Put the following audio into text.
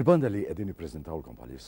Il-banda é de me apresentar o palis